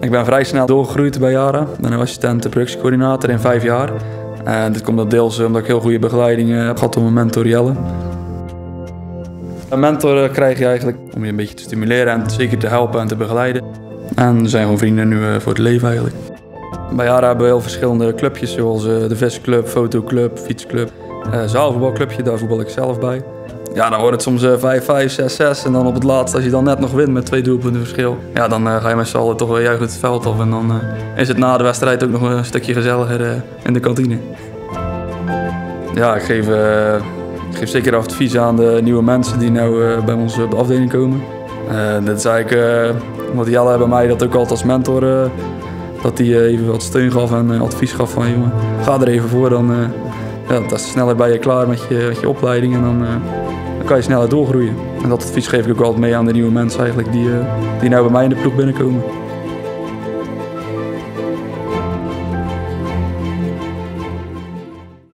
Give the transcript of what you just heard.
Ik ben vrij snel doorgegroeid bij Jara. Ik ben assistent productiecoördinator in vijf jaar. En dit komt deels omdat ik heel goede begeleiding heb gehad door mijn mentor Jelle. Een mentor krijg je eigenlijk om je een beetje te stimuleren en zeker te helpen en te begeleiden. En we zijn gewoon vrienden nu voor het leven eigenlijk. Bij Jara hebben we heel verschillende clubjes zoals de visclub, fotoclub, fietsclub. Zaalvoetbalclubje, daar voetbal ik zelf bij. Ja, dan wordt het soms 5-5, 6-6 en dan op het laatst, als je dan net nog wint met twee doelpunten verschil, ja, dan uh, ga je met z'n allen toch weer juichen het veld op en dan uh, is het na de wedstrijd ook nog een stukje gezelliger in de kantine. Ja, ik geef, ik geef zeker advies aan de nieuwe mensen die nu bij ons op de afdeling komen. dat is eigenlijk, omdat Jelle bij mij dat ook altijd als mentor, dat hij even wat steun gaf en advies gaf van jongen, ga er even voor, dan ja, is sneller bij je klaar met je, met je opleiding en dan kan je sneller doorgroeien. En dat advies geef ik ook altijd mee aan de nieuwe mensen eigenlijk die, uh, die nou bij mij in de ploeg binnenkomen.